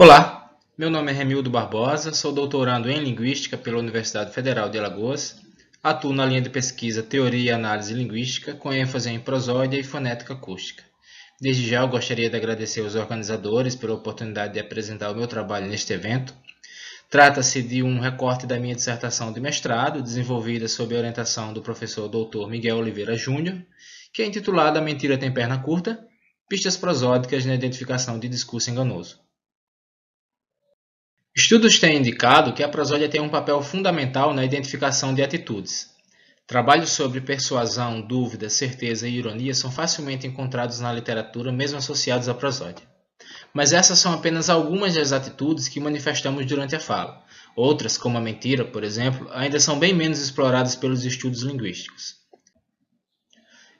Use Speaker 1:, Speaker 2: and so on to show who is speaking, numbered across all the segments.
Speaker 1: Olá, meu nome é Remildo Barbosa, sou doutorando em Linguística pela Universidade Federal de Alagoas. Atuo na linha de pesquisa Teoria e Análise Linguística, com ênfase em prosódia e fonética acústica. Desde já eu gostaria de agradecer aos organizadores pela oportunidade de apresentar o meu trabalho neste evento. Trata-se de um recorte da minha dissertação de mestrado, desenvolvida sob a orientação do professor Dr. Miguel Oliveira Júnior, que é intitulada Mentira Tem Perna Curta, Pistas Prosódicas na Identificação de Discurso Enganoso. Estudos têm indicado que a prosódia tem um papel fundamental na identificação de atitudes. Trabalhos sobre persuasão, dúvida, certeza e ironia são facilmente encontrados na literatura, mesmo associados à prosódia. Mas essas são apenas algumas das atitudes que manifestamos durante a fala. Outras, como a mentira, por exemplo, ainda são bem menos exploradas pelos estudos linguísticos.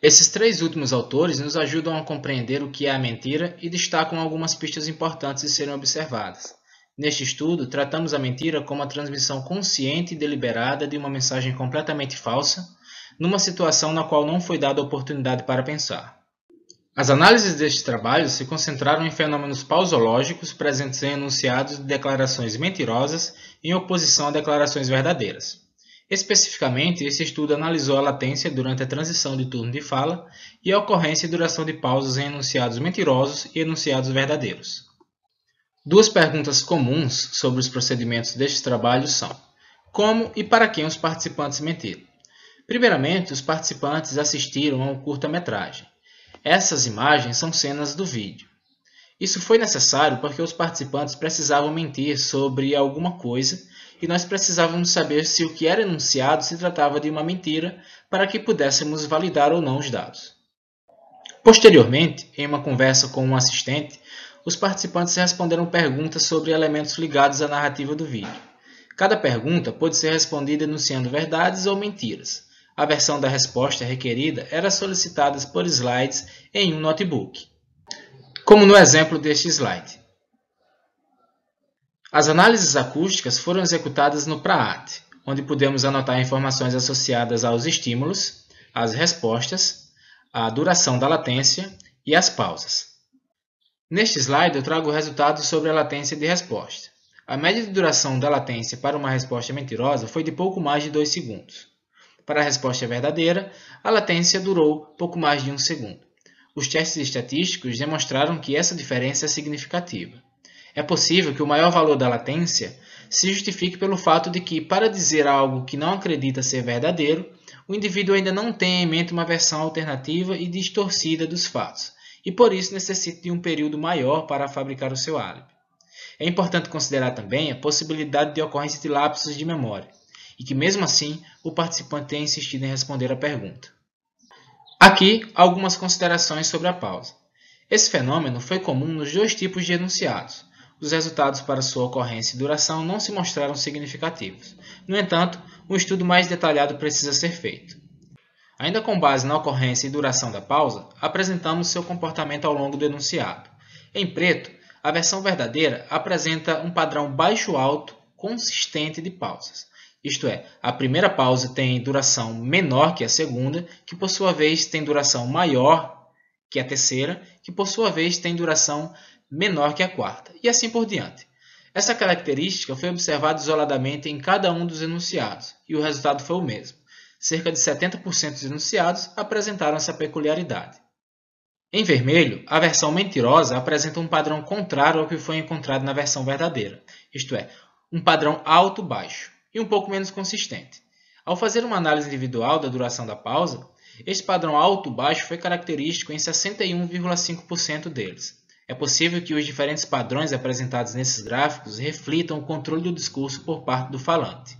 Speaker 1: Esses três últimos autores nos ajudam a compreender o que é a mentira e destacam algumas pistas importantes de serem observadas. Neste estudo, tratamos a mentira como a transmissão consciente e deliberada de uma mensagem completamente falsa, numa situação na qual não foi dada oportunidade para pensar. As análises destes trabalhos se concentraram em fenômenos pausológicos presentes em enunciados de declarações mentirosas em oposição a declarações verdadeiras. Especificamente, esse estudo analisou a latência durante a transição de turno de fala e a ocorrência e duração de pausas em enunciados mentirosos e enunciados verdadeiros. Duas perguntas comuns sobre os procedimentos deste trabalho são: como e para quem os participantes mentiram? Primeiramente, os participantes assistiram a um curta-metragem. Essas imagens são cenas do vídeo. Isso foi necessário porque os participantes precisavam mentir sobre alguma coisa e nós precisávamos saber se o que era enunciado se tratava de uma mentira para que pudéssemos validar ou não os dados. Posteriormente, em uma conversa com um assistente, os participantes responderam perguntas sobre elementos ligados à narrativa do vídeo. Cada pergunta pôde ser respondida enunciando verdades ou mentiras. A versão da resposta requerida era solicitada por slides em um notebook, como no exemplo deste slide. As análises acústicas foram executadas no PRAAT, onde pudemos anotar informações associadas aos estímulos, às respostas, à duração da latência e às pausas. Neste slide eu trago resultados sobre a latência de resposta. A média de duração da latência para uma resposta mentirosa foi de pouco mais de 2 segundos. Para a resposta verdadeira, a latência durou pouco mais de 1 segundo. Os testes estatísticos demonstraram que essa diferença é significativa. É possível que o maior valor da latência se justifique pelo fato de que, para dizer algo que não acredita ser verdadeiro, o indivíduo ainda não tem em mente uma versão alternativa e distorcida dos fatos, e por isso necessita de um período maior para fabricar o seu álibi. É importante considerar também a possibilidade de ocorrência de lapsos de memória, e que mesmo assim o participante tenha insistido em responder a pergunta. Aqui algumas considerações sobre a pausa. Esse fenômeno foi comum nos dois tipos de enunciados. Os resultados para sua ocorrência e duração não se mostraram significativos. No entanto, um estudo mais detalhado precisa ser feito. Ainda com base na ocorrência e duração da pausa, apresentamos seu comportamento ao longo do enunciado. Em preto, a versão verdadeira apresenta um padrão baixo-alto consistente de pausas. Isto é, a primeira pausa tem duração menor que a segunda, que por sua vez tem duração maior que a terceira, que por sua vez tem duração menor que a quarta, e assim por diante. Essa característica foi observada isoladamente em cada um dos enunciados, e o resultado foi o mesmo cerca de 70% dos enunciados apresentaram essa peculiaridade. Em vermelho, a versão mentirosa apresenta um padrão contrário ao que foi encontrado na versão verdadeira, isto é, um padrão alto-baixo e um pouco menos consistente. Ao fazer uma análise individual da duração da pausa, este padrão alto-baixo foi característico em 61,5% deles. É possível que os diferentes padrões apresentados nesses gráficos reflitam o controle do discurso por parte do falante.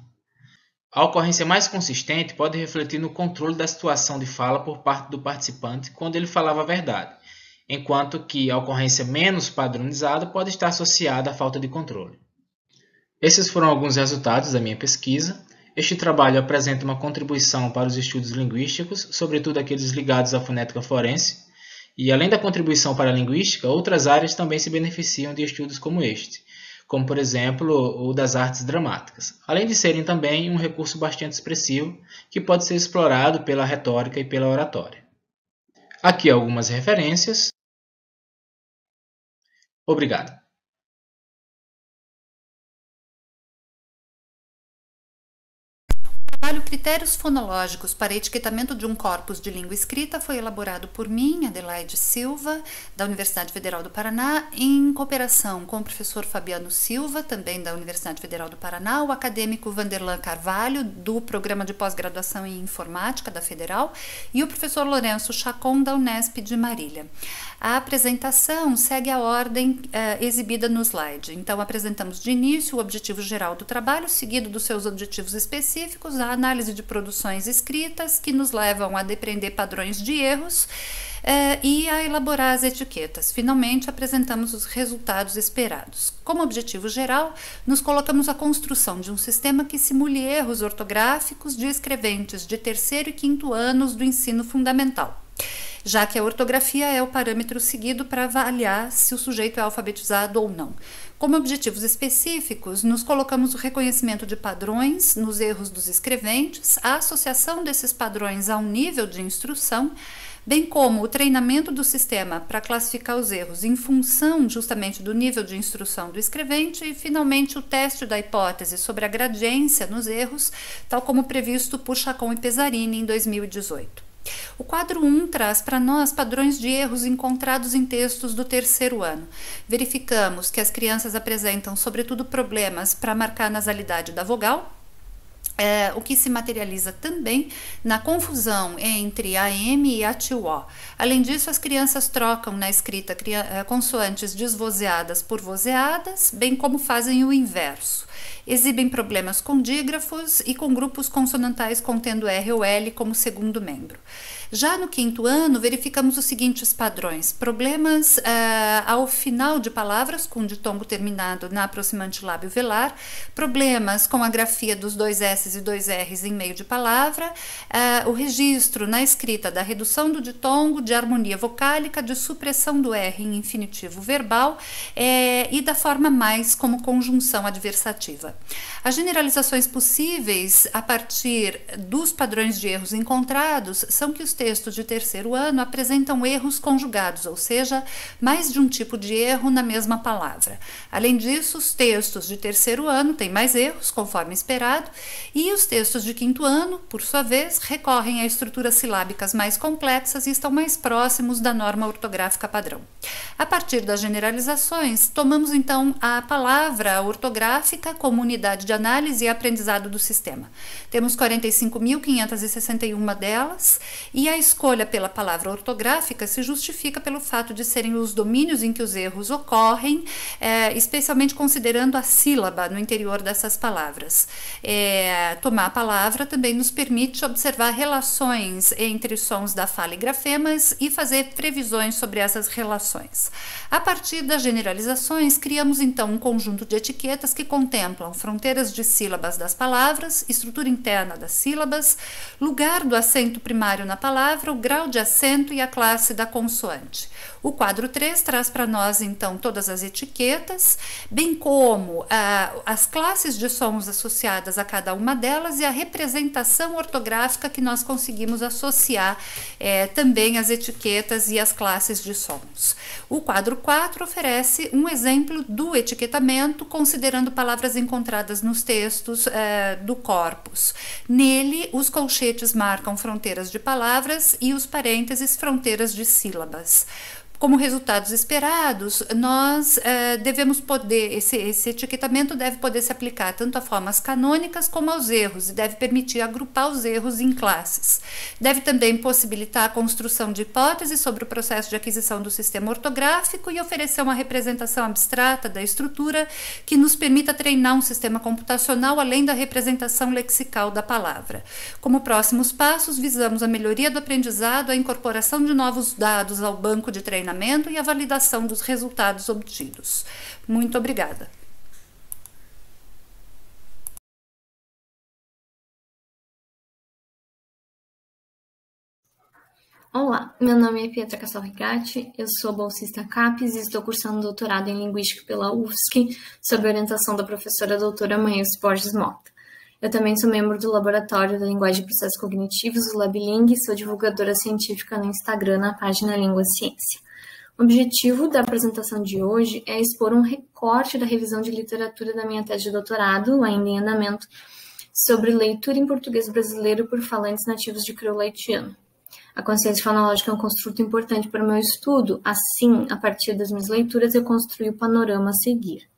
Speaker 1: A ocorrência mais consistente pode refletir no controle da situação de fala por parte do participante quando ele falava a verdade, enquanto que a ocorrência menos padronizada pode estar associada à falta de controle. Esses foram alguns resultados da minha pesquisa. Este trabalho apresenta uma contribuição para os estudos linguísticos, sobretudo aqueles ligados à fonética forense, e além da contribuição para a linguística, outras áreas também se beneficiam de estudos como este, como por exemplo o das artes dramáticas, além de serem também um recurso bastante expressivo que pode ser explorado pela retórica e pela oratória. Aqui algumas referências. Obrigado.
Speaker 2: Critérios Fonológicos para Etiquetamento de um Corpus de Língua Escrita foi elaborado por mim, Adelaide Silva, da Universidade Federal do Paraná, em cooperação com o professor Fabiano Silva, também da Universidade Federal do Paraná, o acadêmico Vanderlan Carvalho, do Programa de Pós-Graduação em Informática da Federal, e o professor Lourenço Chacon, da Unesp de Marília. A apresentação segue a ordem eh, exibida no slide. Então, apresentamos de início o objetivo geral do trabalho, seguido dos seus objetivos específicos, a análise de produções escritas que nos levam a depreender padrões de erros eh, e a elaborar as etiquetas. Finalmente, apresentamos os resultados esperados. Como objetivo geral, nos colocamos a construção de um sistema que simule erros ortográficos de escreventes de terceiro e quinto anos do ensino fundamental já que a ortografia é o parâmetro seguido para avaliar se o sujeito é alfabetizado ou não. Como objetivos específicos, nos colocamos o reconhecimento de padrões nos erros dos escreventes, a associação desses padrões a um nível de instrução, bem como o treinamento do sistema para classificar os erros em função justamente do nível de instrução do escrevente e, finalmente, o teste da hipótese sobre a gradiência nos erros, tal como previsto por Chacon e Pesarini em 2018. O quadro 1 traz para nós padrões de erros encontrados em textos do terceiro ano. Verificamos que as crianças apresentam, sobretudo, problemas para marcar a nasalidade da vogal, é, o que se materializa também na confusão entre a M e a. Além disso, as crianças trocam na escrita é, consoantes desvozeadas por vozeadas, bem como fazem o inverso. Exibem problemas com dígrafos e com grupos consonantais contendo R ou L como segundo membro. Já no quinto ano, verificamos os seguintes padrões: problemas uh, ao final de palavras com ditongo terminado na aproximante lábio velar, problemas com a grafia dos dois S e dois R's em meio de palavra, uh, o registro na escrita da redução do ditongo, de harmonia vocálica, de supressão do R em infinitivo verbal é, e da forma mais como conjunção adversativa. As generalizações possíveis a partir dos padrões de erros encontrados são que os textos de terceiro ano apresentam erros conjugados, ou seja, mais de um tipo de erro na mesma palavra. Além disso, os textos de terceiro ano têm mais erros, conforme esperado, e os textos de quinto ano, por sua vez, recorrem a estruturas silábicas mais complexas e estão mais próximos da norma ortográfica padrão. A partir das generalizações, tomamos então a palavra ortográfica como unidade de análise e aprendizado do sistema. Temos 45.561 delas e a escolha pela palavra ortográfica se justifica pelo fato de serem os domínios em que os erros ocorrem, é, especialmente considerando a sílaba no interior dessas palavras. É, tomar a palavra também nos permite observar relações entre sons da fala e grafemas e fazer previsões sobre essas relações. A partir das generalizações, criamos então um conjunto de etiquetas que contemplam fronteiras de sílabas das palavras, estrutura interna das sílabas, lugar do acento primário na palavra, o grau de acento e a classe da consoante. O quadro 3 traz para nós, então, todas as etiquetas, bem como ah, as classes de sons associadas a cada uma delas e a representação ortográfica que nós conseguimos associar eh, também às etiquetas e às classes de sons. O quadro 4 oferece um exemplo do etiquetamento, considerando palavras encontradas nos textos eh, do corpus. Nele, os colchetes marcam fronteiras de palavras e os parênteses fronteiras de sílabas como resultados esperados, nós eh, devemos poder, esse, esse etiquetamento deve poder se aplicar tanto a formas canônicas como aos erros e deve permitir agrupar os erros em classes. Deve também possibilitar a construção de hipóteses sobre o processo de aquisição do sistema ortográfico e oferecer uma representação abstrata da estrutura que nos permita treinar um sistema computacional além da representação lexical da palavra. Como próximos passos, visamos a melhoria do aprendizado, a incorporação de novos dados ao banco de treinamento treinamento e a validação dos resultados obtidos. Muito obrigada.
Speaker 3: Olá, meu nome é Pietra Casal Ricati, eu sou bolsista CAPES e estou cursando doutorado em Linguística pela UFSC, sob orientação da professora doutora Manhãs Borges Mota. Eu também sou membro do Laboratório da Linguagem e Processos Cognitivos, o LabLing, e sou divulgadora científica no Instagram na página Língua Ciência. O objetivo da apresentação de hoje é expor um recorte da revisão de literatura da minha tese de doutorado, ainda em andamento, sobre leitura em português brasileiro por falantes nativos de crioulo haitiano. A consciência fonológica é um construto importante para o meu estudo, assim, a partir das minhas leituras, eu construí o panorama a seguir.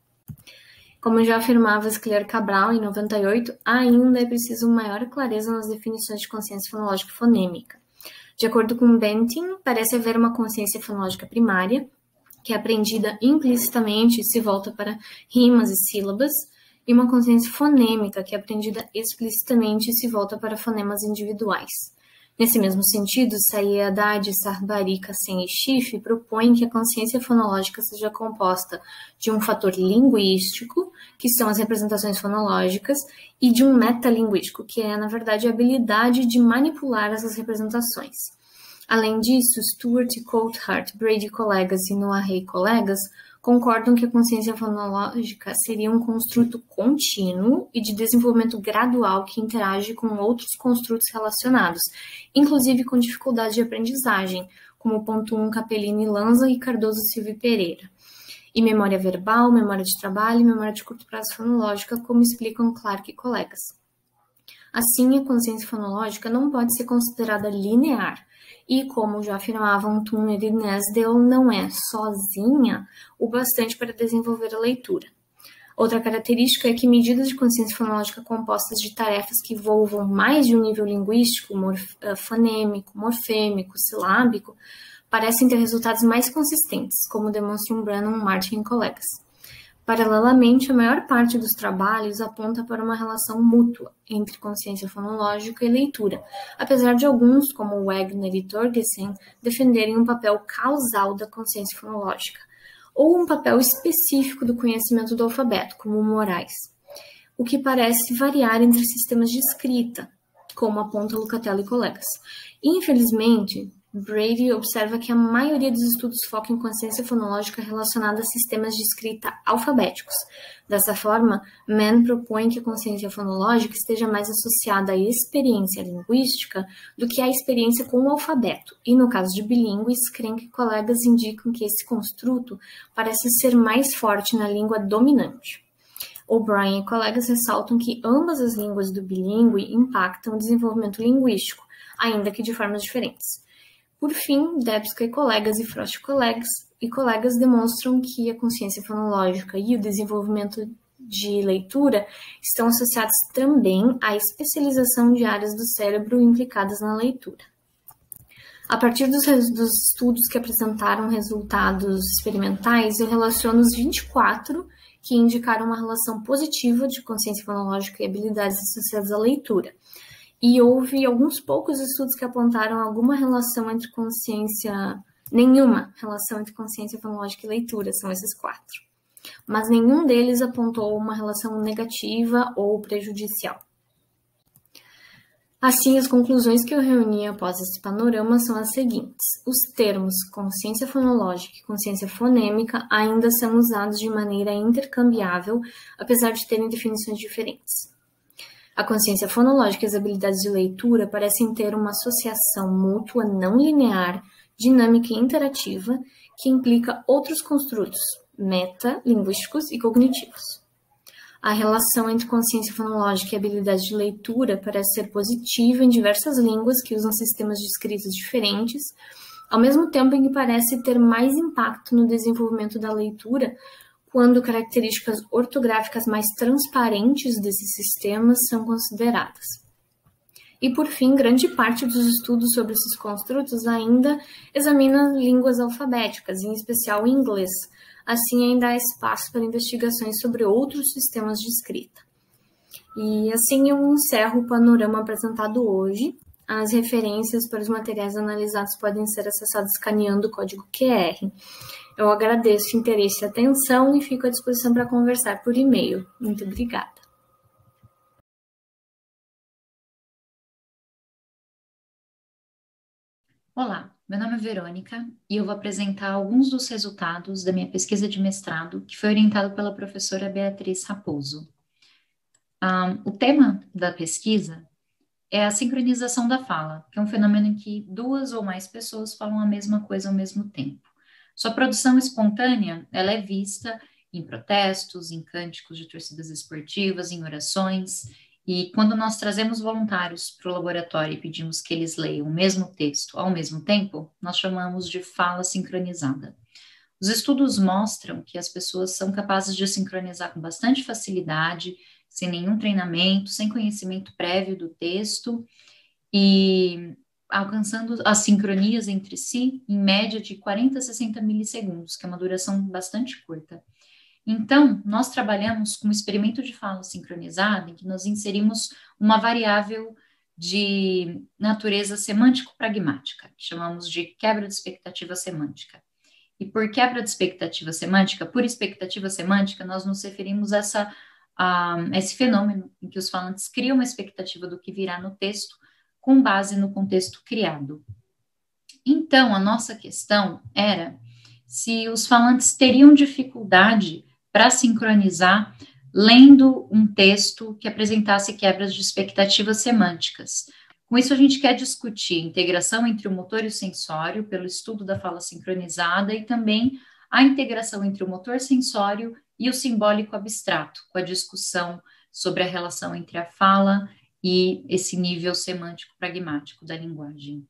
Speaker 3: Como já afirmava Scler Cabral em 98, ainda é preciso maior clareza nas definições de consciência fonológica e fonêmica. De acordo com Bentin, parece haver uma consciência fonológica primária, que é aprendida implicitamente e se volta para rimas e sílabas, e uma consciência fonêmica, que é aprendida explicitamente e se volta para fonemas individuais. Nesse mesmo sentido, Saie Haddad, Sarbari, Kassen e Schiff propõem que a consciência fonológica seja composta de um fator linguístico, que são as representações fonológicas, e de um metalinguístico, que é, na verdade, a habilidade de manipular essas representações. Além disso, Stuart, Coulthard, Brady colegas e Noah Hay colegas concordam que a consciência fonológica seria um construto contínuo e de desenvolvimento gradual que interage com outros construtos relacionados, inclusive com dificuldade de aprendizagem, como ponto 1 Capellini Lanza e Cardoso Silva Pereira. E memória verbal, memória de trabalho e memória de curto prazo fonológica, como explicam Clark e colegas. Assim, a consciência fonológica não pode ser considerada linear, e, como já afirmavam Turner e Nesdale, não é sozinha o bastante para desenvolver a leitura. Outra característica é que medidas de consciência fonológica compostas de tarefas que envolvam mais de um nível linguístico, morf eh, fonêmico, morfêmico, silábico, parecem ter resultados mais consistentes, como demonstram Brannon, Martin e colegas. Paralelamente, a maior parte dos trabalhos aponta para uma relação mútua entre consciência fonológica e leitura, apesar de alguns, como Wagner e Torgersen, defenderem um papel causal da consciência fonológica, ou um papel específico do conhecimento do alfabeto, como Moraes, o que parece variar entre sistemas de escrita, como aponta Lucatello e colegas. Infelizmente, Brady observa que a maioria dos estudos foca em consciência fonológica relacionada a sistemas de escrita alfabéticos. Dessa forma, Mann propõe que a consciência fonológica esteja mais associada à experiência linguística do que à experiência com o alfabeto, e no caso de bilíngues, creem que colegas indicam que esse construto parece ser mais forte na língua dominante. O'Brien e colegas ressaltam que ambas as línguas do bilíngue impactam o desenvolvimento linguístico, ainda que de formas diferentes. Por fim, Debska e colegas e Frost colegas, e colegas demonstram que a consciência fonológica e o desenvolvimento de leitura estão associados também à especialização de áreas do cérebro implicadas na leitura. A partir dos, dos estudos que apresentaram resultados experimentais, eu relaciono os 24 que indicaram uma relação positiva de consciência fonológica e habilidades associadas à leitura e houve alguns poucos estudos que apontaram alguma relação entre consciência, nenhuma relação entre consciência fonológica e leitura, são esses quatro. Mas nenhum deles apontou uma relação negativa ou prejudicial. Assim, as conclusões que eu reuni após esse panorama são as seguintes: os termos consciência fonológica e consciência fonêmica ainda são usados de maneira intercambiável, apesar de terem definições diferentes. A consciência fonológica e as habilidades de leitura parecem ter uma associação mútua não linear, dinâmica e interativa que implica outros construtos metalinguísticos e cognitivos. A relação entre consciência fonológica e habilidade de leitura parece ser positiva em diversas línguas que usam sistemas de escritas diferentes, ao mesmo tempo em que parece ter mais impacto no desenvolvimento da leitura quando características ortográficas mais transparentes desses sistemas são consideradas. E, por fim, grande parte dos estudos sobre esses construtos ainda examina línguas alfabéticas, em especial o inglês. Assim, ainda há espaço para investigações sobre outros sistemas de escrita. E assim eu encerro o panorama apresentado hoje. As referências para os materiais analisados podem ser acessadas escaneando o código QR. Eu agradeço o interesse e atenção e fico à disposição para conversar por e-mail. Muito obrigada.
Speaker 4: Olá, meu nome é Verônica e eu vou apresentar alguns dos resultados da minha pesquisa de mestrado, que foi orientado pela professora Beatriz Raposo. Um, o tema da pesquisa é a sincronização da fala, que é um fenômeno em que duas ou mais pessoas falam a mesma coisa ao mesmo tempo. Sua produção espontânea, ela é vista em protestos, em cânticos de torcidas esportivas, em orações, E quando nós trazemos voluntários para o laboratório e pedimos que eles leiam o mesmo texto ao mesmo tempo, nós chamamos de fala sincronizada. Os estudos mostram que as pessoas são capazes de sincronizar com bastante facilidade, sem nenhum treinamento, sem conhecimento prévio do texto e alcançando as sincronias entre si em média de 40 a 60 milissegundos, que é uma duração bastante curta. Então, nós trabalhamos com um experimento de fala sincronizada, em que nós inserimos uma variável de natureza semântico-pragmática, chamamos de quebra de expectativa semântica. E por quebra de expectativa semântica, por expectativa semântica, nós nos referimos a, essa, a esse fenômeno em que os falantes criam uma expectativa do que virá no texto com base no contexto criado. Então, a nossa questão era se os falantes teriam dificuldade para sincronizar lendo um texto que apresentasse quebras de expectativas semânticas. Com isso, a gente quer discutir a integração entre o motor e o sensório, pelo estudo da fala sincronizada, e também a integração entre o motor sensório e o simbólico abstrato, com a discussão sobre a relação entre a fala e esse nível semântico pragmático da linguagem.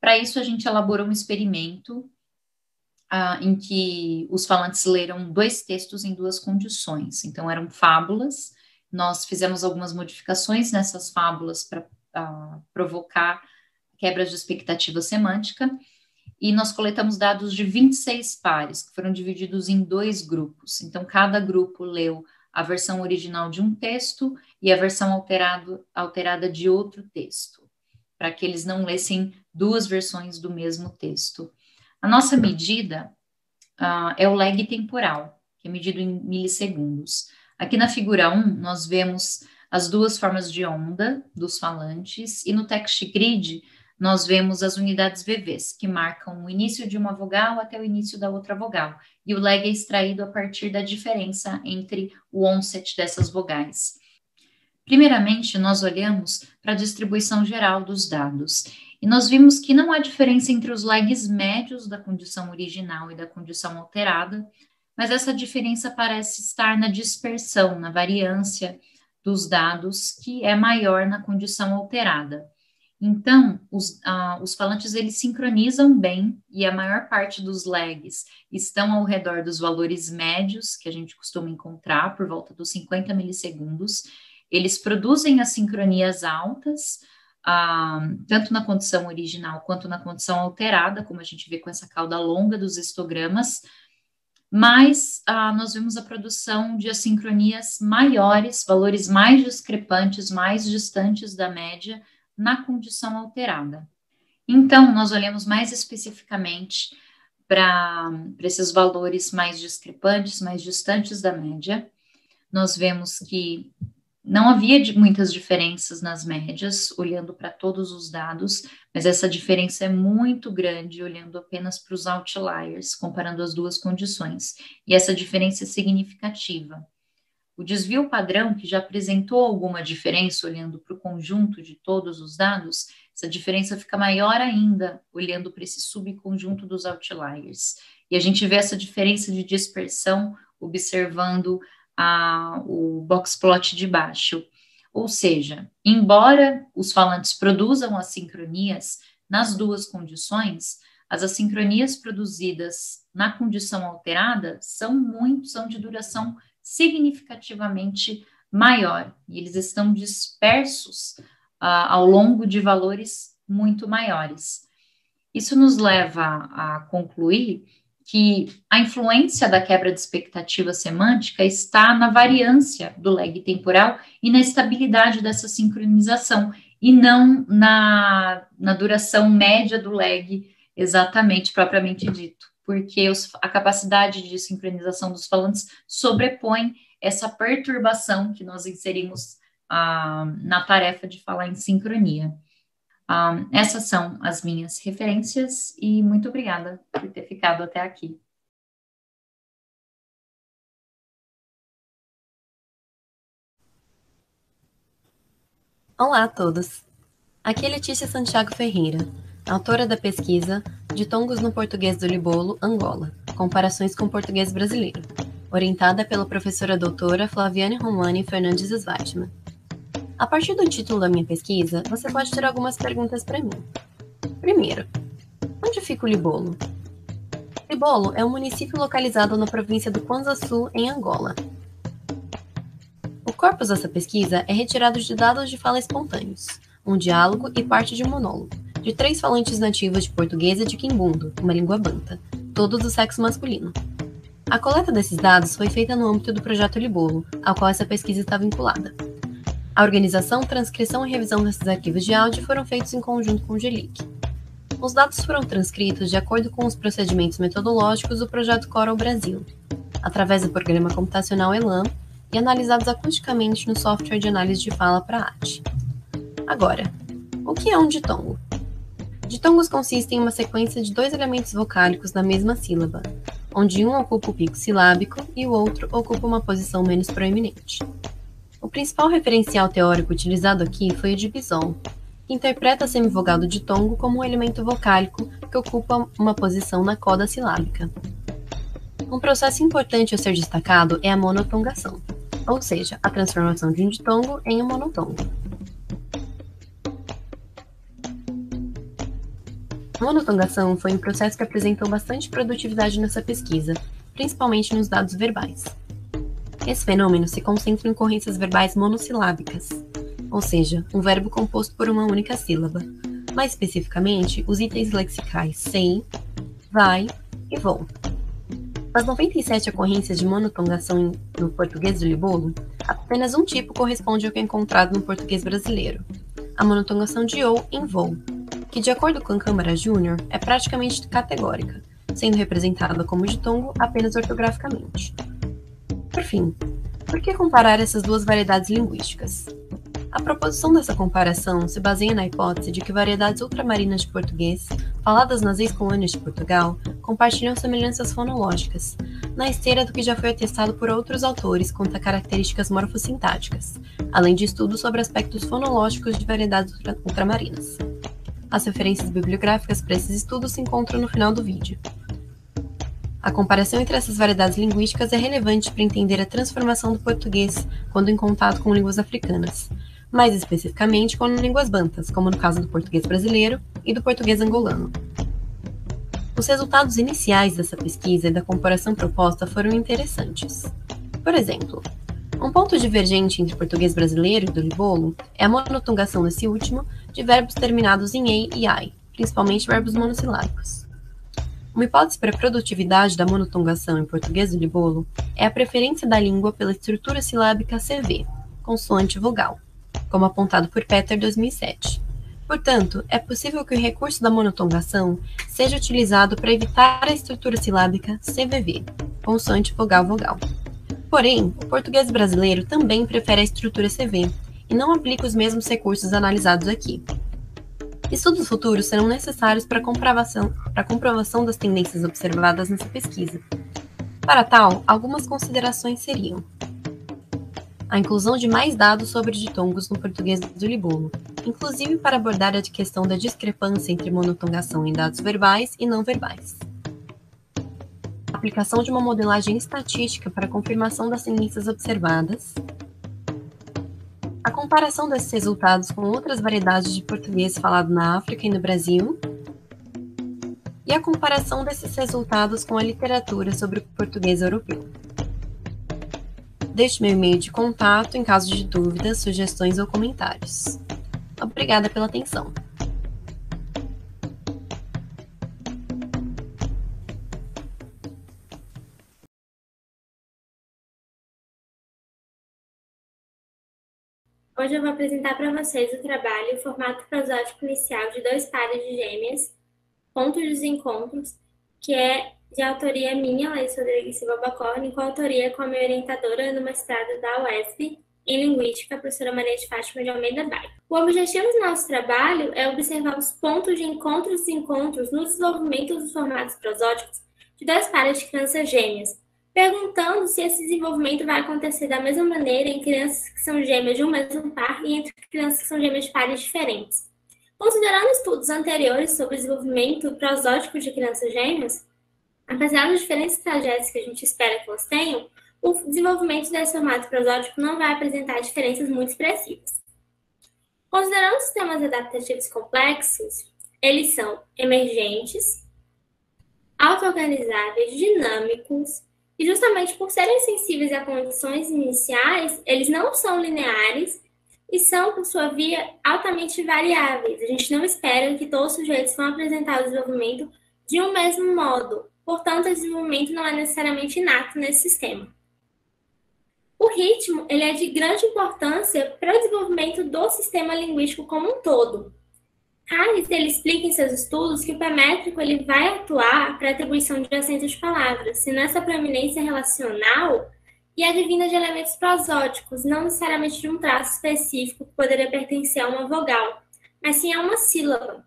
Speaker 4: Para isso, a gente elaborou um experimento ah, em que os falantes leram dois textos em duas condições. Então, eram fábulas, nós fizemos algumas modificações nessas fábulas para provocar quebras de expectativa semântica, e nós coletamos dados de 26 pares, que foram divididos em dois grupos. Então, cada grupo leu a versão original de um texto e a versão alterado, alterada de outro texto, para que eles não lessem duas versões do mesmo texto. A nossa medida uh, é o lag temporal, que é medido em milissegundos. Aqui na figura 1, nós vemos as duas formas de onda dos falantes, e no text grid nós vemos as unidades VVs, que marcam o início de uma vogal até o início da outra vogal, e o lag é extraído a partir da diferença entre o onset dessas vogais. Primeiramente, nós olhamos para a distribuição geral dos dados, e nós vimos que não há diferença entre os lags médios da condição original e da condição alterada, mas essa diferença parece estar na dispersão, na variância dos dados, que é maior na condição alterada. Então, os, os falantes eles sincronizam bem e a maior parte dos lags estão ao redor dos valores médios que a gente costuma encontrar, por volta dos 50 milissegundos. Eles produzem as sincronias altas, ah, tanto na condição original quanto na condição alterada, como a gente vê com essa cauda longa dos histogramas, mas ah, nós vemos a produção de assincronias maiores, valores mais discrepantes, mais distantes da média na condição alterada. Então, nós olhamos mais especificamente para esses valores mais discrepantes, mais distantes da média. Nós vemos que não havia muitas diferenças nas médias, olhando para todos os dados, mas essa diferença é muito grande olhando apenas para os outliers, comparando as duas condições. E essa diferença é significativa. O desvio padrão, que já apresentou alguma diferença olhando para o conjunto de todos os dados, essa diferença fica maior ainda olhando para esse subconjunto dos outliers. E a gente vê essa diferença de dispersão observando a, o box plot de baixo. Ou seja, embora os falantes produzam assincronias nas duas condições, as assincronias produzidas na condição alterada são muito, são de duração significativamente maior, e eles estão dispersos uh, ao longo de valores muito maiores. Isso nos leva a concluir que a influência da quebra de expectativa semântica está na variância do lag temporal e na estabilidade dessa sincronização, e não na, na duração média do lag, exatamente, propriamente dito, porque os, a capacidade de sincronização dos falantes sobrepõe essa perturbação que nós inserimos ah, na tarefa de falar em sincronia. Um, essas são as minhas referências e muito obrigada por ter ficado até aqui.
Speaker 5: Olá a todos! Aqui é Letícia Santiago Ferreira, autora da pesquisa De Tongos no Português do Libolo, Angola, Comparações com o Português Brasileiro, orientada pela professora doutora Flaviane Romani Fernandes Sveitman. A partir do título da minha pesquisa, você pode ter algumas perguntas para mim. Primeiro, onde fica o Libolo? Libolo é um município localizado na província do Kwanza Sul, em Angola. O corpus dessa pesquisa é retirado de dados de fala espontâneos, um diálogo e parte de um monólogo, de três falantes nativos de português e de quimbundo, uma língua banta, todos do sexo masculino. A coleta desses dados foi feita no âmbito do projeto Libolo, ao qual essa pesquisa está vinculada. A organização, transcrição e revisão desses arquivos de áudio foram feitos em conjunto com o GELIC. Os dados foram transcritos de acordo com os procedimentos metodológicos do projeto Coral Brasil, através do programa computacional ELAM e analisados acusticamente no software de análise de fala para AT. Agora, o que é um ditongo? Ditongos consistem em uma sequência de dois elementos vocálicos na mesma sílaba, onde um ocupa o pico silábico e o outro ocupa uma posição menos proeminente. O principal referencial teórico utilizado aqui foi o de Bison, que interpreta a semivogal do ditongo como um elemento vocálico que ocupa uma posição na coda silábica. Um processo importante a ser destacado é a monotongação, ou seja, a transformação de um ditongo em um monotongo. Monotongação foi um processo que apresentou bastante produtividade nessa pesquisa, principalmente nos dados verbais. Esse fenômeno se concentra em ocorrências verbais monossilábicas, ou seja, um verbo composto por uma única sílaba. Mais especificamente, os itens lexicais sei, vai e vou. Das 97 ocorrências de monotongação no português do Libolo, apenas um tipo corresponde ao que é encontrado no português brasileiro, a monotongação de ou em vou, que, de acordo com Câmara Júnior, é praticamente categórica, sendo representada como ditongo apenas ortograficamente. Por fim, por que comparar essas duas variedades linguísticas? A proposição dessa comparação se baseia na hipótese de que variedades ultramarinas de português, faladas nas ex-colônias de Portugal, compartilham semelhanças fonológicas, na esteira do que já foi atestado por outros autores quanto a características morfossintáticas, além de estudos sobre aspectos fonológicos de variedades ultramarinas. As referências bibliográficas para esses estudos se encontram no final do vídeo. A comparação entre essas variedades linguísticas é relevante para entender a transformação do português quando em contato com línguas africanas, mais especificamente com línguas bantas, como no caso do português brasileiro e do português angolano. Os resultados iniciais dessa pesquisa e da comparação proposta foram interessantes. Por exemplo, um ponto divergente entre o português brasileiro e do Libolo é a monotongação desse último de verbos terminados em ei e ai, principalmente verbos monossilábicos. Uma hipótese para a produtividade da monotongação em português do Libolo é a preferência da língua pela estrutura silábica CV, consoante vogal, como apontado por Peter 2007. Portanto, é possível que o recurso da monotongação seja utilizado para evitar a estrutura silábica CVV, consoante vogal-vogal. Porém, o português brasileiro também prefere a estrutura CV e não aplica os mesmos recursos analisados aqui. Estudos futuros serão necessários para comprovação, comprovação das tendências observadas nessa pesquisa. Para tal, algumas considerações seriam: a inclusão de mais dados sobre ditongos no português do Libolo, inclusive para abordar a questão da discrepância entre monotongação em dados verbais e não verbais. Aplicação de uma modelagem estatística para confirmação das tendências observadas, a comparação desses resultados com outras variedades de português falado na África e no Brasil, e a comparação desses resultados com a literatura sobre o português europeu. Deixe meu e-mail de contato em caso de dúvidas, sugestões ou comentários. Obrigada pela atenção.
Speaker 6: Hoje eu vou apresentar para vocês o trabalho formato prosódico inicial de dois pares de gêmeas, pontos dos encontros, que é de autoria minha, Laís Rodrigues Silva Bacorni, com autoria com a minha orientadora no mestrado da UESP em Linguística, a professora Maria de Fátima de Almeida Bairro. O objetivo do nosso trabalho é observar os pontos de encontros e desencontros no desenvolvimento dos formatos prosódicos de dois pares de crianças gêmeas, perguntando se esse desenvolvimento vai acontecer da mesma maneira em crianças que são gêmeas de um mesmo par e entre crianças que são gêmeas de pares diferentes. Considerando estudos anteriores sobre o desenvolvimento prosódico de crianças gêmeas, apesar dos diferentes trajetos que a gente espera que elas tenham, o desenvolvimento desse formato prosódico não vai apresentar diferenças muito expressivas. Considerando sistemas adaptativos complexos, eles são emergentes, auto-organizáveis, dinâmicos, e justamente por serem sensíveis a condições iniciais, eles não são lineares e são, por sua via, altamente variáveis. A gente não espera que todos os sujeitos vão apresentar o desenvolvimento de um mesmo modo, portanto, o desenvolvimento não é necessariamente inato nesse sistema. O ritmo ele é de grande importância para o desenvolvimento do sistema linguístico como um todo. Harris ele explica em seus estudos que o métrico ele vai atuar para a atribuição de acentos de palavras, sendo essa proeminência relacional e advinda de elementos prosódicos, não necessariamente de um traço específico que poderia pertencer a uma vogal, mas sim a uma sílaba.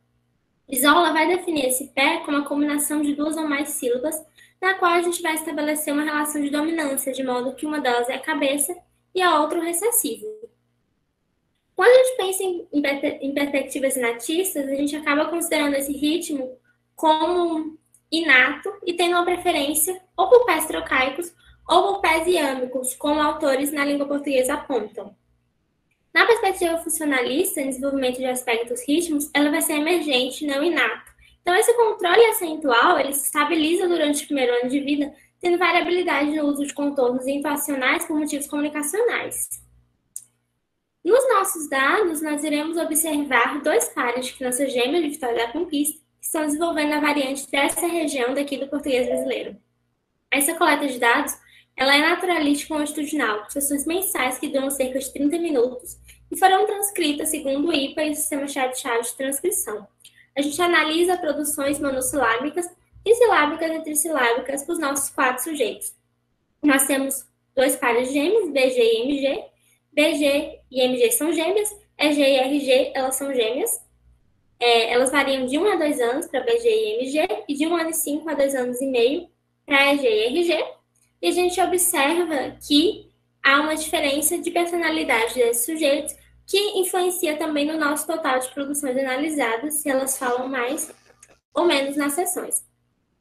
Speaker 6: Isola vai definir esse pé como a combinação de duas ou mais sílabas na qual a gente vai estabelecer uma relação de dominância, de modo que uma delas é a cabeça e a outra o recessivo. Quando a gente pensa em, em perspectivas inatistas, a gente acaba considerando esse ritmo como inato e tendo uma preferência ou por pés trocaicos ou por pés iâmicos, como autores na língua portuguesa apontam. Na perspectiva funcionalista, em desenvolvimento de aspectos ritmos, ela vai ser emergente, não inato. Então, esse controle acentual, ele se estabiliza durante o primeiro ano de vida, tendo variabilidade no uso de contornos intuacionais por motivos comunicacionais. Nos nossos dados, nós iremos observar dois pares de crianças gêmeas de Vitória da Conquista que estão desenvolvendo a variante dessa região daqui do português brasileiro. Essa coleta de dados ela é naturalística longitudinal, com sessões mensais que duram cerca de 30 minutos e foram transcritas segundo o IPA e o Sistema Chave-Chave de Transcrição a gente analisa produções monossilábicas e silábicas e trissilábicas para os nossos quatro sujeitos. Nós temos dois pares gêmeos, BG e MG. BG e MG são gêmeas, EG e RG, elas são gêmeas. É, elas variam de 1 a 2 anos para BG e MG e de 1 ano e 5 a 2 anos e meio para EG e RG. E a gente observa que há uma diferença de personalidade desses sujeitos que influencia também no nosso total de produções analisadas, se elas falam mais ou menos nas sessões.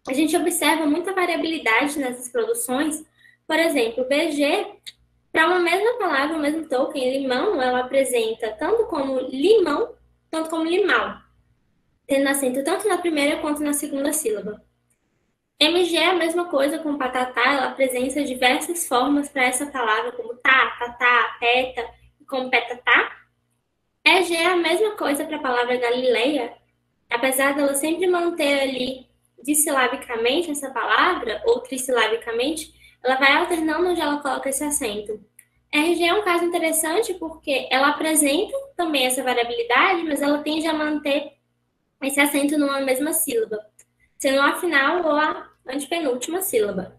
Speaker 6: A gente observa muita variabilidade nessas produções. Por exemplo, BG, para uma mesma palavra, o mesmo token, limão, ela apresenta tanto como limão, tanto como limão, tendo acento tanto na primeira quanto na segunda sílaba. MG é a mesma coisa com patatá, ela apresenta diversas formas para essa palavra, como tá, tatá, peta, como petatá. EG é a mesma coisa para a palavra Galileia, apesar dela sempre manter ali dissilabicamente essa palavra, ou trissilabicamente, ela vai alternando onde ela coloca esse acento. RG é um caso interessante porque ela apresenta também essa variabilidade, mas ela tende a manter esse acento numa mesma sílaba, sendo a final ou a antepenúltima sílaba.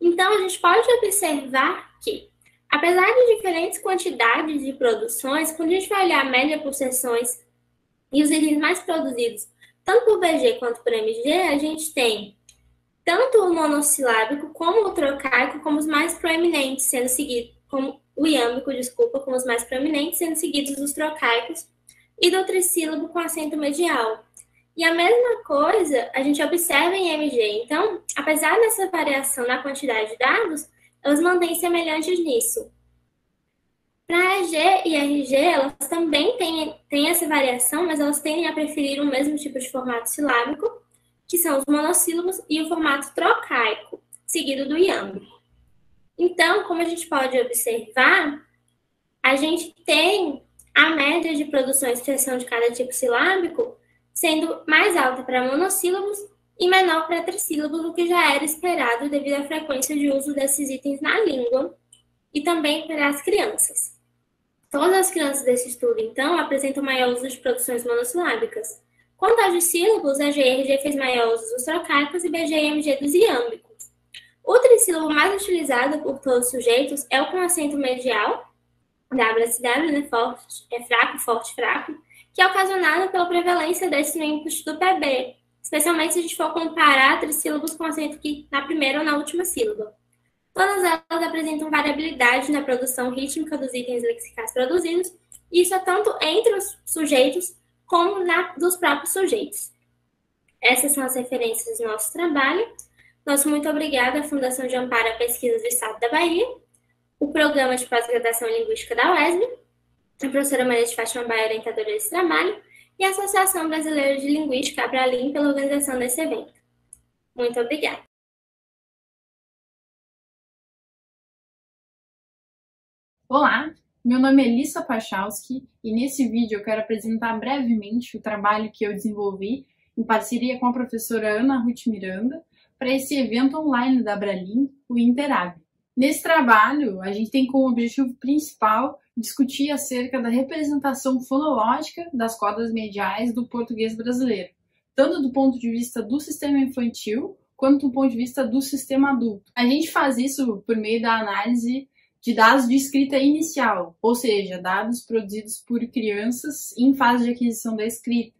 Speaker 6: Então, a gente pode observar que Apesar de diferentes quantidades de produções, quando a gente vai olhar a média por sessões e os itens mais produzidos, tanto por BG quanto por MG, a gente tem tanto o monossilábico como o trocaico como os mais proeminentes, sendo seguido como o iâmbico, desculpa, como os mais proeminentes, sendo seguidos os trocaicos e do trissílabo com acento medial. E a mesma coisa a gente observa em MG. Então, apesar dessa variação na quantidade de dados, elas mantêm semelhantes nisso. Para EG e RG, elas também têm, têm essa variação, mas elas tendem a preferir o mesmo tipo de formato silábico, que são os monossílabos, e o formato trocaico, seguido do iâmbico. Então, como a gente pode observar, a gente tem a média de produção e expressão de cada tipo silábico sendo mais alta para monossílabos e menor para trissílabos, o que já era esperado devido à frequência de uso desses itens na língua e também para as crianças. Todas as crianças desse estudo, então, apresentam maior uso de produções monossilábicas. Quanto aos sílabos, a GRG fez maior uso dos trocaicos e BG e MG dos iâmbicos. O trissílabo mais utilizado por todos os sujeitos é o com acento medial, WSW, né, forte, é fraco, forte, fraco, que é ocasionado pela prevalência desse input do PB, especialmente se a gente for comparar trissílabos com acento que na primeira ou na última sílaba. Todas elas apresentam variabilidade na produção rítmica dos itens lexicais produzidos, e isso é tanto entre os sujeitos como na, dos próprios sujeitos. Essas são as referências do nosso trabalho. Nosso muito obrigada à Fundação de Amparo à Pesquisa do Estado da Bahia, o Programa de Pós-Graduação Linguística da UESB a professora Maria de Fátima Baia, orientadora desse trabalho, e a Associação Brasileira de Linguística, Abralim, pela organização desse evento. Muito obrigada.
Speaker 7: Olá, meu nome é Lissa Pachowski e nesse vídeo eu quero apresentar brevemente o trabalho que eu desenvolvi em parceria com a professora Ana Ruth Miranda para esse evento online da Abralim, o Interab. Nesse trabalho, a gente tem como objetivo principal discutir acerca da representação fonológica das cordas mediais do português brasileiro, tanto do ponto de vista do sistema infantil quanto do ponto de vista do sistema adulto. A gente faz isso por meio da análise de dados de escrita inicial, ou seja, dados produzidos por crianças em fase de aquisição da escrita,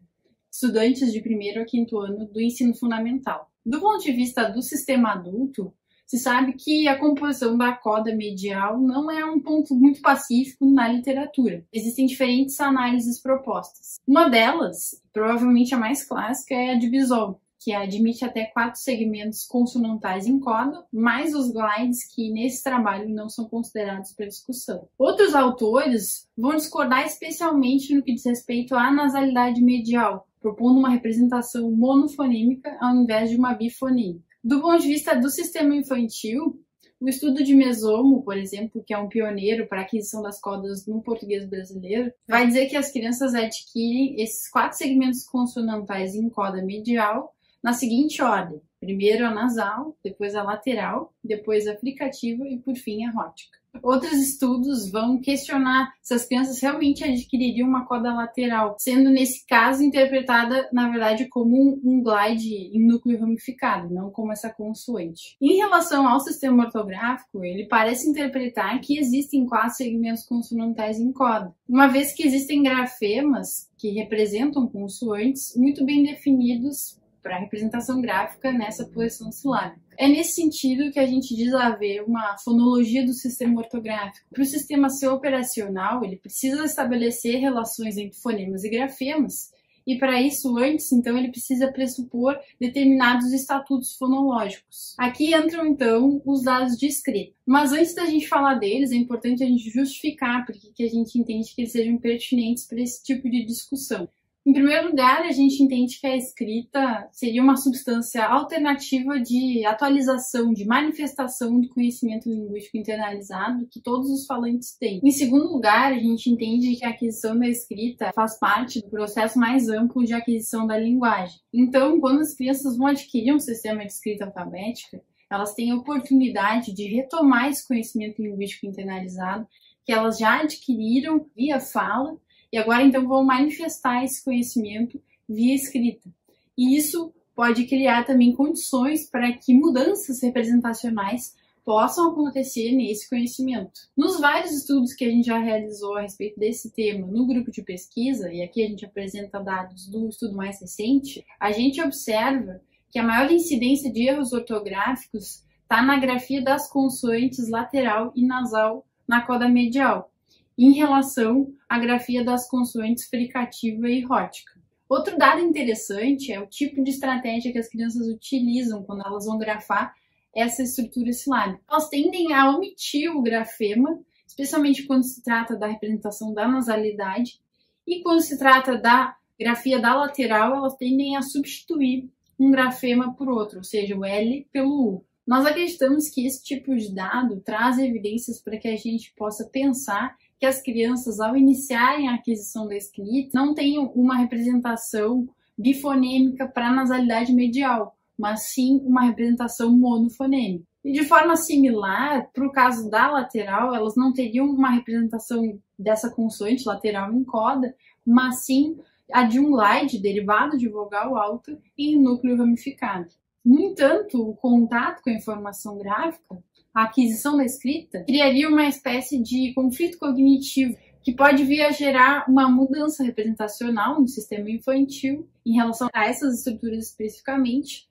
Speaker 7: estudantes de primeiro a quinto ano do ensino fundamental. Do ponto de vista do sistema adulto, se sabe que a composição da coda medial não é um ponto muito pacífico na literatura. Existem diferentes análises propostas. Uma delas, provavelmente a mais clássica, é a de Bisol, que admite até quatro segmentos consonantais em coda, mais os glides que nesse trabalho não são considerados para discussão. Outros autores vão discordar especialmente no que diz respeito à nasalidade medial, propondo uma representação monofonêmica ao invés de uma bifonêmica. Do ponto de vista do sistema infantil, o estudo de Mesomo, por exemplo, que é um pioneiro para a aquisição das cordas no português brasileiro, vai dizer que as crianças adquirem esses quatro segmentos consonantais em coda medial na seguinte ordem: primeiro a nasal, depois a lateral, depois a aplicativa e por fim a rótica. Outros estudos vão questionar se as crianças realmente adquiririam uma corda lateral, sendo nesse caso interpretada, na verdade, como um, glide em núcleo ramificado, não como essa consoante. Em relação ao sistema ortográfico, ele parece interpretar que existem quatro segmentos consonantais em corda, uma vez que existem grafemas que representam consoantes muito bem definidos para a representação gráfica nessa posição silábica. É nesse sentido que a gente diz haver uma fonologia do sistema ortográfico. Para o sistema ser operacional, ele precisa estabelecer relações entre fonemas e grafemas, e para isso, antes, então, ele precisa pressupor determinados estatutos fonológicos. Aqui entram, então, os dados de escrita. Mas antes da gente falar deles, é importante a gente justificar porque que a gente entende que eles sejam pertinentes para esse tipo de discussão. Em primeiro lugar, a gente entende que a escrita seria uma substância alternativa de atualização, de manifestação do conhecimento linguístico internalizado que todos os falantes têm. Em segundo lugar, a gente entende que a aquisição da escrita faz parte do processo mais amplo de aquisição da linguagem. Então, quando as crianças vão adquirir um sistema de escrita alfabética, elas têm a oportunidade de retomar esse conhecimento linguístico internalizado que elas já adquiriram via fala e agora então vão manifestar esse conhecimento via escrita. E isso pode criar também condições para que mudanças representacionais possam acontecer nesse conhecimento. Nos vários estudos que a gente já realizou a respeito desse tema no grupo de pesquisa, e aqui a gente apresenta dados do estudo mais recente, a gente observa que a maior incidência de erros ortográficos está na grafia das consoantes lateral e nasal na coda medial, em relação à grafia das consoantes fricativa e rótica. Outro dado interessante é o tipo de estratégia que as crianças utilizam quando elas vão grafar essa estrutura silábica. Elas tendem a omitir o grafema, especialmente quando se trata da representação da nasalidade, e quando se trata da grafia da lateral, elas tendem a substituir um grafema por outro, ou seja, o L pelo U. Nós acreditamos que esse tipo de dado traz evidências para que a gente possa pensar que as crianças, ao iniciarem a aquisição da escrita, não tenham uma representação bifonêmica para a nasalidade medial, mas sim uma representação monofonêmica. E de forma similar, para o caso da lateral, elas não teriam uma representação dessa consoante lateral em coda, mas sim a de um glide derivado de vogal alta em núcleo ramificado. No entanto, o contato com a informação gráfica a aquisição da escrita, criaria uma espécie de conflito cognitivo que pode vir a gerar uma mudança representacional no sistema infantil em relação a essas estruturas especificamente,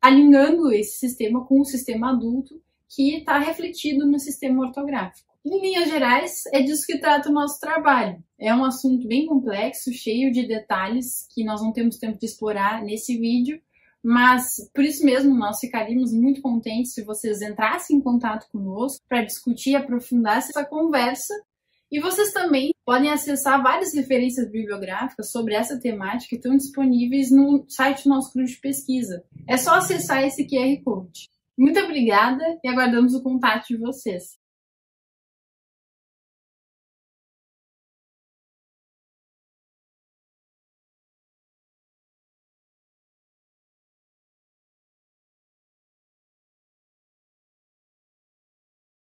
Speaker 7: alinhando esse sistema com o sistema adulto que está refletido no sistema ortográfico. Em linhas gerais, é disso que trata o nosso trabalho. É um assunto bem complexo, cheio de detalhes que nós não temos tempo de explorar nesse vídeo, mas por isso mesmo nós ficaríamos muito contentes se vocês entrassem em contato conosco para discutir e aprofundar essa conversa. E vocês também podem acessar várias referências bibliográficas sobre essa temática que estão disponíveis no site do nosso grupo de pesquisa. É só acessar esse QR Code. Muito obrigada e aguardamos o contato de vocês.